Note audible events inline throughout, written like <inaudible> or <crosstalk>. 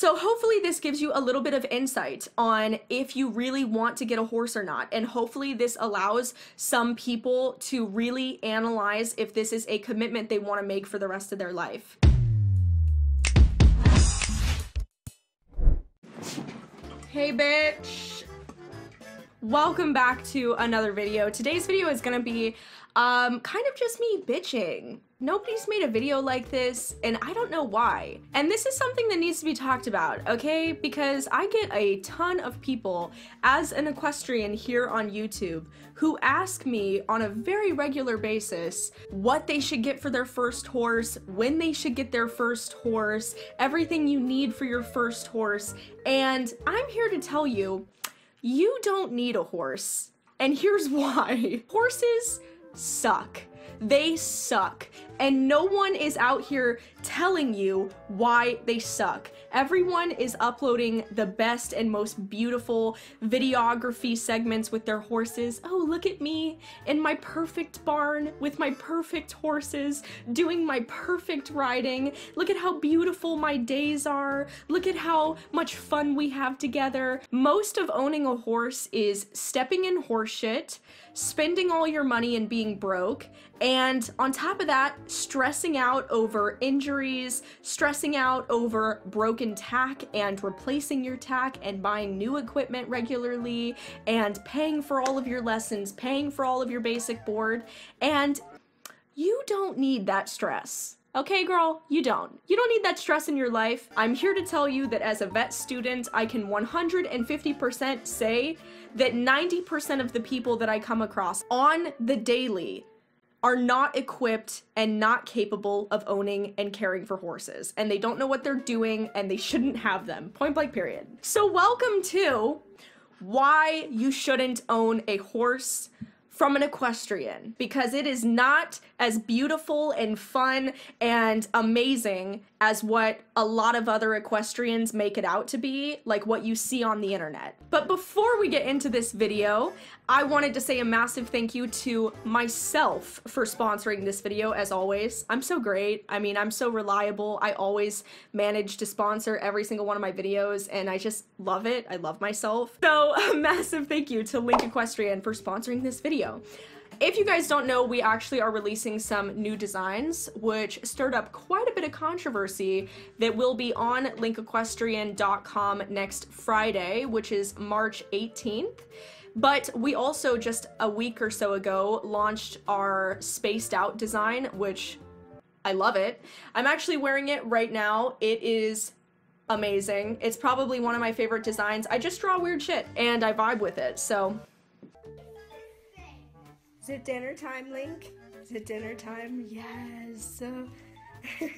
So hopefully this gives you a little bit of insight on if you really want to get a horse or not. And hopefully this allows some people to really analyze if this is a commitment they want to make for the rest of their life. Hey bitch! Welcome back to another video. Today's video is gonna be um, kind of just me bitching. Nobody's made a video like this, and I don't know why. And this is something that needs to be talked about, okay? Because I get a ton of people as an equestrian here on YouTube who ask me on a very regular basis what they should get for their first horse, when they should get their first horse, everything you need for your first horse. And I'm here to tell you, you don't need a horse. And here's <laughs> why. Horses suck. They suck. And no one is out here telling you why they suck. Everyone is uploading the best and most beautiful videography segments with their horses. Oh, look at me in my perfect barn with my perfect horses doing my perfect riding. Look at how beautiful my days are. Look at how much fun we have together. Most of owning a horse is stepping in horse shit, spending all your money and being broke, and on top of that, stressing out over injuries, stressing out over broken tack and replacing your tack and buying new equipment regularly and paying for all of your lessons, paying for all of your basic board, and you don't need that stress. Okay, girl, you don't. You don't need that stress in your life. I'm here to tell you that as a vet student, I can 150% say that 90% of the people that I come across on the daily are not equipped and not capable of owning and caring for horses. And they don't know what they're doing and they shouldn't have them. Point blank, period. So, welcome to why you shouldn't own a horse from an equestrian because it is not as beautiful and fun and amazing as what a lot of other equestrians make it out to be, like what you see on the internet. But before we get into this video, I wanted to say a massive thank you to myself for sponsoring this video as always. I'm so great. I mean, I'm so reliable. I always manage to sponsor every single one of my videos and I just love it. I love myself. So <laughs> a massive thank you to Link Equestrian for sponsoring this video. If you guys don't know, we actually are releasing some new designs, which stirred up quite a bit of controversy that will be on linkequestrian.com next Friday, which is March 18th. But we also just a week or so ago launched our spaced out design, which I love it. I'm actually wearing it right now. It is amazing. It's probably one of my favorite designs. I just draw weird shit and I vibe with it, so. Is it dinner time, Link? Is it dinner time? Yes. <laughs>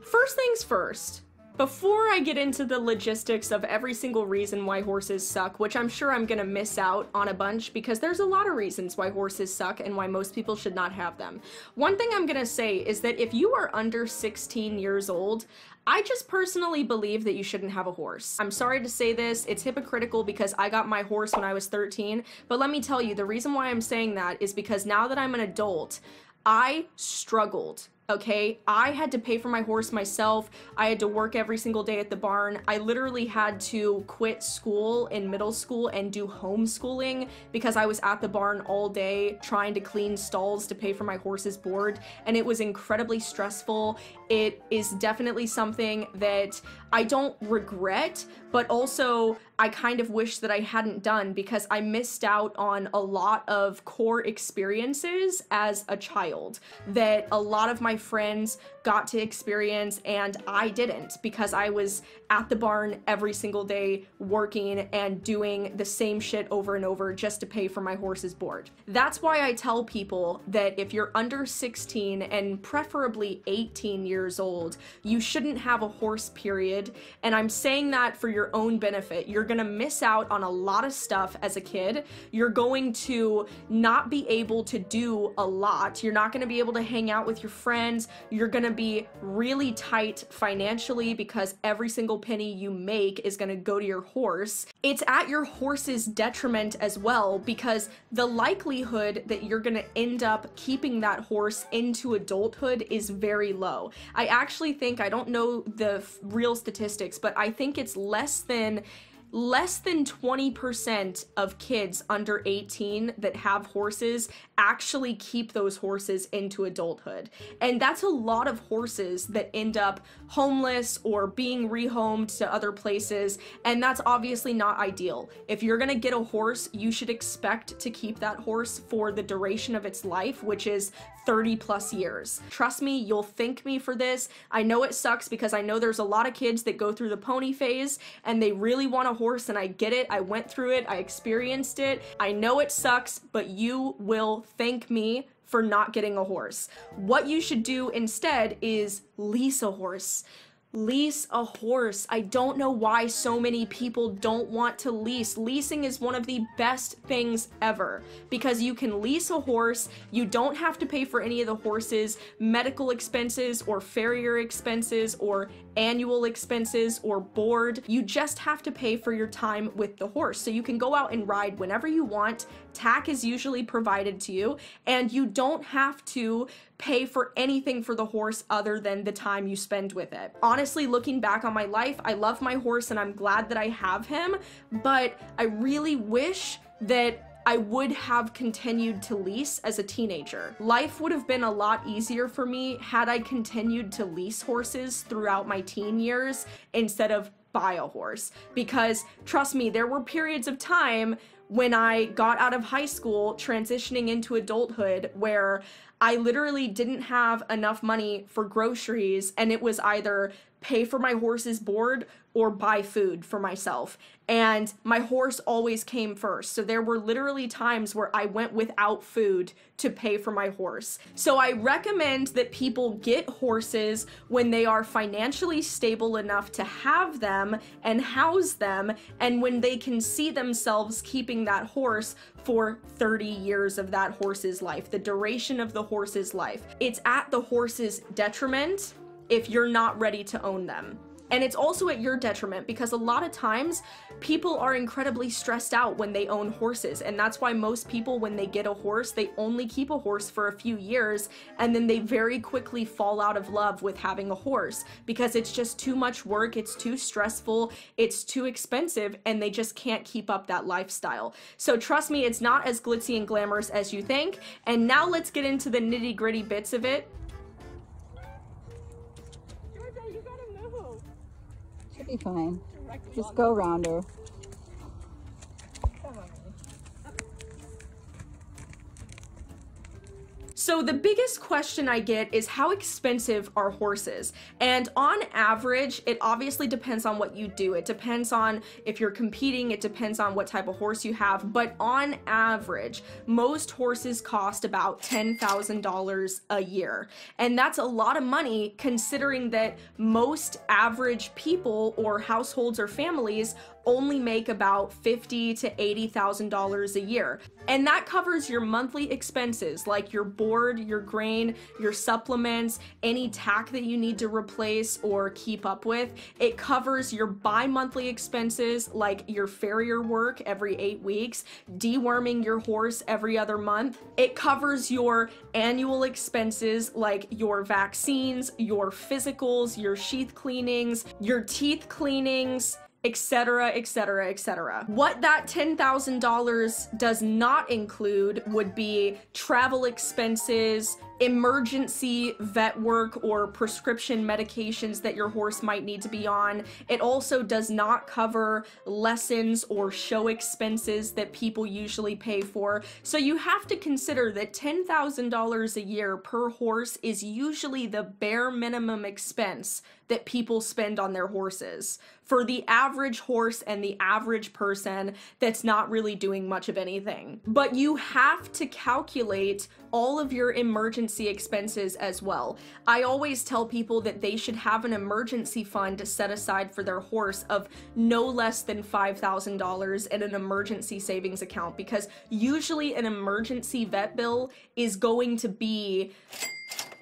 first things first. Before I get into the logistics of every single reason why horses suck, which I'm sure I'm gonna miss out on a bunch because there's a lot of reasons why horses suck and why most people should not have them. One thing I'm gonna say is that if you are under 16 years old, I just personally believe that you shouldn't have a horse. I'm sorry to say this, it's hypocritical because I got my horse when I was 13, but let me tell you, the reason why I'm saying that is because now that I'm an adult, I struggled okay? I had to pay for my horse myself. I had to work every single day at the barn. I literally had to quit school in middle school and do homeschooling because I was at the barn all day trying to clean stalls to pay for my horse's board, and it was incredibly stressful. It is definitely something that I don't regret, but also I kind of wish that I hadn't done because I missed out on a lot of core experiences as a child that a lot of my friends got to experience and I didn't because I was at the barn every single day working and doing the same shit over and over just to pay for my horse's board. That's why I tell people that if you're under 16 and preferably 18 years old, you shouldn't have a horse period. And I'm saying that for your own benefit. You're gonna miss out on a lot of stuff as a kid. You're going to not be able to do a lot. You're not gonna be able to hang out with your friends. You're gonna gonna be really tight financially because every single penny you make is gonna go to your horse. It's at your horse's detriment as well because the likelihood that you're gonna end up keeping that horse into adulthood is very low. I actually think, I don't know the real statistics, but I think it's less than less than 20% of kids under 18 that have horses actually keep those horses into adulthood. And that's a lot of horses that end up homeless or being rehomed to other places. And that's obviously not ideal. If you're gonna get a horse, you should expect to keep that horse for the duration of its life, which is 30 plus years. Trust me, you'll thank me for this. I know it sucks because I know there's a lot of kids that go through the pony phase and they really want a horse and I get it. I went through it. I experienced it. I know it sucks, but you will thank me for not getting a horse. What you should do instead is lease a horse lease a horse. I don't know why so many people don't want to lease. Leasing is one of the best things ever because you can lease a horse, you don't have to pay for any of the horse's medical expenses or farrier expenses or annual expenses or board. You just have to pay for your time with the horse. So you can go out and ride whenever you want. Tack is usually provided to you and you don't have to pay for anything for the horse other than the time you spend with it. Honestly, looking back on my life, I love my horse and I'm glad that I have him, but I really wish that I would have continued to lease as a teenager. Life would have been a lot easier for me had I continued to lease horses throughout my teen years instead of buy a horse. Because trust me, there were periods of time when I got out of high school, transitioning into adulthood, where I literally didn't have enough money for groceries, and it was either pay for my horse's board or buy food for myself. And my horse always came first. So there were literally times where I went without food to pay for my horse. So I recommend that people get horses when they are financially stable enough to have them and house them, and when they can see themselves keeping that horse for 30 years of that horse's life, the duration of the horse's life. It's at the horse's detriment if you're not ready to own them. And it's also at your detriment because a lot of times people are incredibly stressed out when they own horses. And that's why most people, when they get a horse, they only keep a horse for a few years and then they very quickly fall out of love with having a horse because it's just too much work, it's too stressful, it's too expensive, and they just can't keep up that lifestyle. So trust me, it's not as glitzy and glamorous as you think. And now let's get into the nitty gritty bits of it. Be fine. Just go around her. So the biggest question I get is how expensive are horses? And on average, it obviously depends on what you do. It depends on if you're competing, it depends on what type of horse you have, but on average, most horses cost about $10,000 a year. And that's a lot of money considering that most average people or households or families only make about fifty to eighty thousand dollars a year, and that covers your monthly expenses like your board, your grain, your supplements, any tack that you need to replace or keep up with. It covers your bi-monthly expenses like your farrier work every eight weeks, deworming your horse every other month. It covers your annual expenses like your vaccines, your physicals, your sheath cleanings, your teeth cleanings, etc., etc., etc. What that $10,000 does not include would be travel expenses, emergency vet work or prescription medications that your horse might need to be on. It also does not cover lessons or show expenses that people usually pay for. So you have to consider that $10,000 a year per horse is usually the bare minimum expense that people spend on their horses. For the average horse and the average person that's not really doing much of anything. But you have to calculate all of your emergency expenses as well. I always tell people that they should have an emergency fund to set aside for their horse of no less than $5,000 in an emergency savings account because usually an emergency vet bill is going to be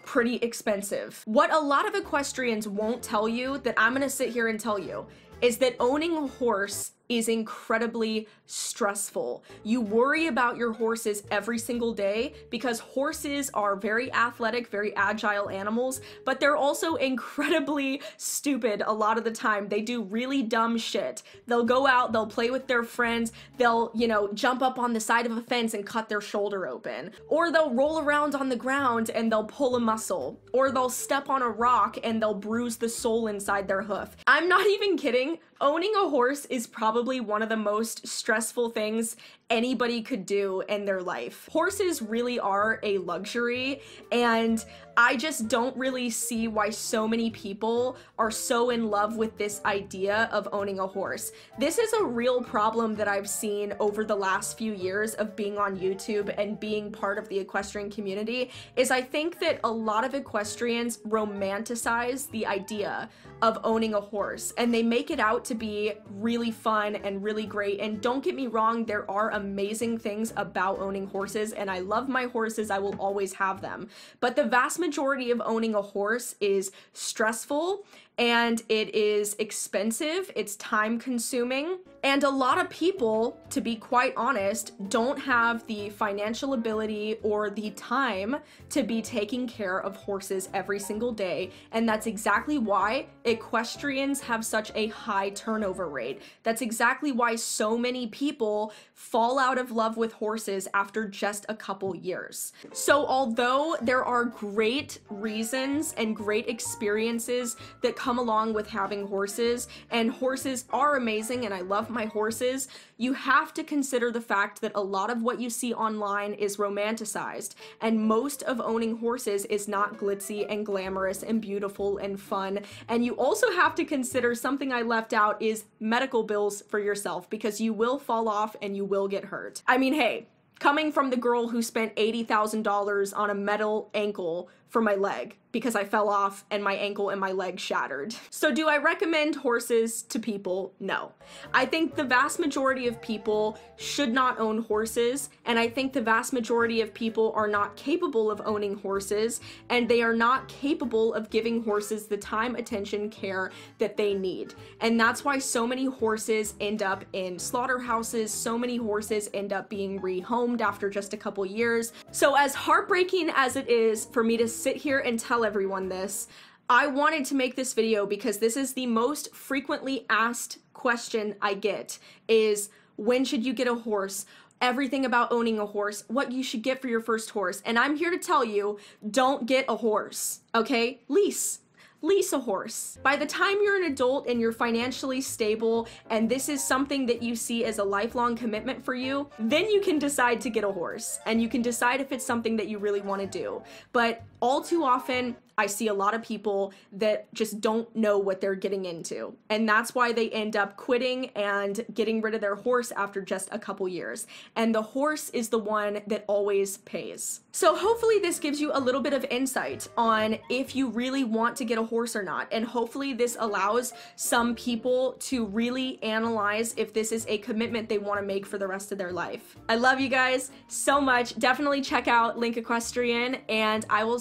pretty expensive. What a lot of equestrians won't tell you that I'm gonna sit here and tell you is that owning a horse is incredibly stressful. You worry about your horses every single day because horses are very athletic, very agile animals, but they're also <laughs> incredibly stupid a lot of the time. They do really dumb shit. They'll go out, they'll play with their friends, they'll, you know, jump up on the side of a fence and cut their shoulder open. Or they'll roll around on the ground and they'll pull a muscle. Or they'll step on a rock and they'll bruise the sole inside their hoof. I'm not <laughs> even kidding. Owning a horse is probably one of the most stressful things anybody could do in their life. Horses really are a luxury and I just don't really see why so many people are so in love with this idea of owning a horse. This is a real problem that I've seen over the last few years of being on YouTube and being part of the equestrian community is I think that a lot of equestrians romanticize the idea of owning a horse and they make it out to be really fun and really great. And don't get me wrong there are amazing things about owning horses and I love my horses. I will always have them. But the vast majority of owning a horse is stressful and it is expensive, it's time consuming, and a lot of people, to be quite honest, don't have the financial ability or the time to be taking care of horses every single day, and that's exactly why equestrians have such a high turnover rate. That's exactly why so many people fall out of love with horses after just a couple years. So although there are great reasons and great experiences that come come along with having horses, and horses are amazing, and I love my horses, you have to consider the fact that a lot of what you see online is romanticized, and most of owning horses is not glitzy and glamorous and beautiful and fun. And you also have to consider something I left out is medical bills for yourself because you will fall off and you will get hurt. I mean, hey, coming from the girl who spent $80,000 on a metal ankle for my leg because I fell off and my ankle and my leg shattered. So do I recommend horses to people? No. I think the vast majority of people should not own horses and I think the vast majority of people are not capable of owning horses and they are not capable of giving horses the time, attention, care that they need. And that's why so many horses end up in slaughterhouses, so many horses end up being rehomed after just a couple years. So as heartbreaking as it is for me to sit here and tell everyone this. I wanted to make this video because this is the most frequently asked question I get is when should you get a horse? Everything about owning a horse, what you should get for your first horse. And I'm here to tell you, don't get a horse, okay? Lease lease a horse. By the time you're an adult and you're financially stable and this is something that you see as a lifelong commitment for you, then you can decide to get a horse and you can decide if it's something that you really want to do. But all too often, I see a lot of people that just don't know what they're getting into. And that's why they end up quitting and getting rid of their horse after just a couple years. And the horse is the one that always pays. So hopefully this gives you a little bit of insight on if you really want to get a horse or not. And hopefully this allows some people to really analyze if this is a commitment they want to make for the rest of their life. I love you guys so much. Definitely check out Link Equestrian and I will